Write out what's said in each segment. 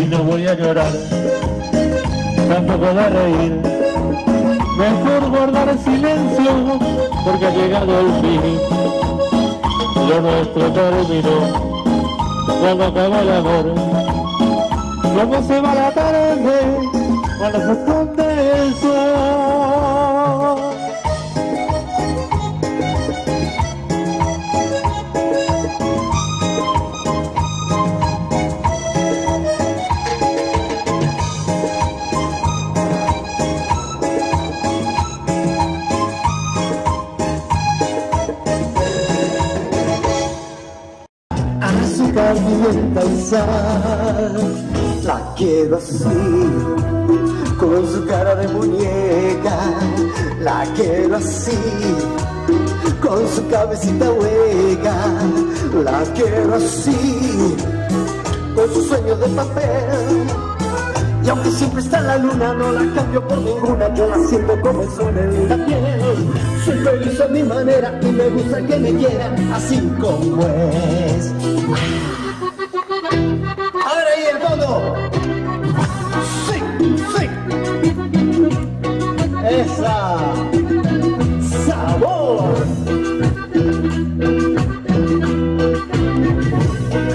no voy a llorar, tampoco a reír. Mejor guardar el silencio, porque ha llegado el fin. Lo nuestro terminó, cuando acaba el amor. Luego se va la tarde, cuando se esconde el sol. La quiero así, con su cara de muñeca. La quiero así, con su cabecita hueca. La quiero así, con sus sueños de papel. Y aunque siempre está la luna, no la cambio por ninguna. Yo la siento como el sol en la piel. Soy feliz a mi manera y me gusta que me quieran así como es. Esa. Sabor.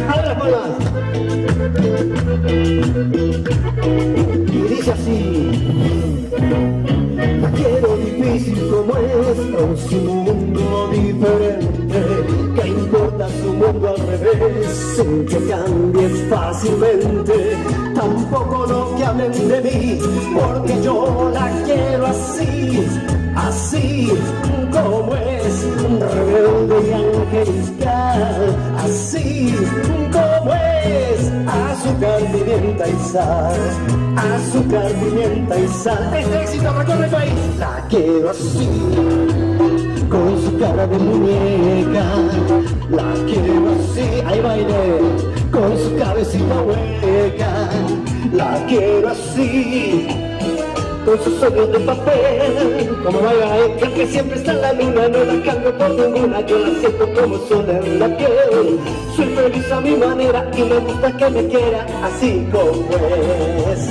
A ver las palmas. Y dice así. La quiero difícil como es, su mundo diferente. ¿Qué importa su mundo al revés? Sin que cambies fácilmente. Tampoco lo que hablen de mí, porque yo la quiero así, así como es, rebelde y angelical, así como es, azúcar, pimienta y sal, azúcar, pimienta y sal. Este éxito recorre el país, la quiero así con su cara de muñeca. La quiero así, ahí baile, con su cabecita hueca. La quiero así, con sus ojos de papel. Como baila ahí, que siempre está la luna, no la cambio por ninguna. Yo la siento como sol en la piel. Soy feliz a mi manera y me gusta que me quiera así como es.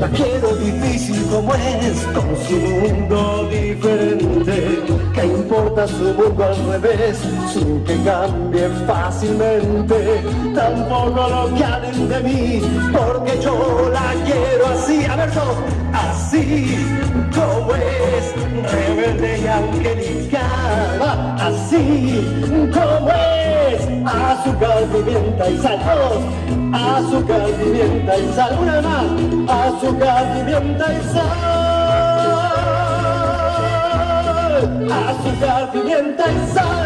La quiero difícil como es, con su mundo diferente. ¿Qué importa su mundo al revés? Sin que cambie fácilmente. Tampoco lo que hablen de mí, porque yo la quiero así. Como es, rebelde y angelical. Así como es, azúcar, pimienta y sal. Azúcar, pimienta y sal. Una más, azúcar, pimienta y sal. Azúcar, pimienta y sal.